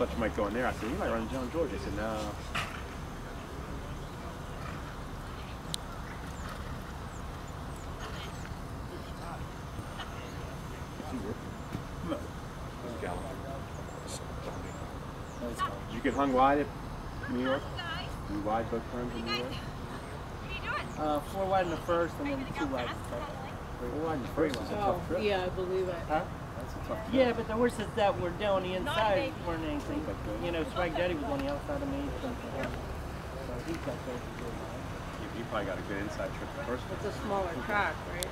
thought you might go in there. I said, you might run John George. They said, no. No. Did you get hung wide at New York? You wide both times in New York? Uh, four wide in the first and then two wide in the second. Four wide and first is a Oh, tough trip. yeah, I believe it. Huh? That's a tough trip. Yeah, but the horses that were down the inside weren't anything. You know, Swag Daddy was on the outside of me. So so he got those to do mine. You, you probably got a good inside trip the first one. It's a smaller track, right?